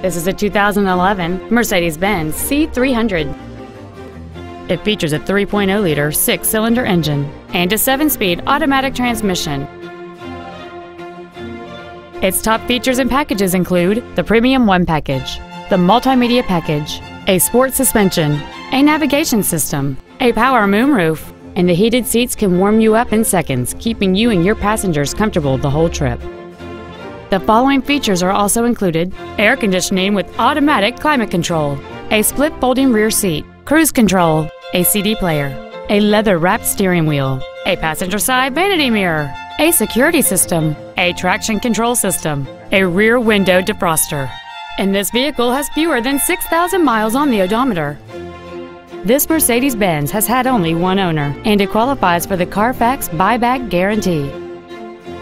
This is a 2011 Mercedes-Benz C300. It features a 3.0-liter six-cylinder engine and a seven-speed automatic transmission. Its top features and packages include the Premium One package, the Multimedia package, a sport suspension, a navigation system, a power moonroof, and the heated seats can warm you up in seconds, keeping you and your passengers comfortable the whole trip. The following features are also included air conditioning with automatic climate control, a split folding rear seat, cruise control, a CD player, a leather wrapped steering wheel, a passenger side vanity mirror, a security system, a traction control system, a rear window defroster. And this vehicle has fewer than 6,000 miles on the odometer. This Mercedes Benz has had only one owner and it qualifies for the Carfax buyback guarantee.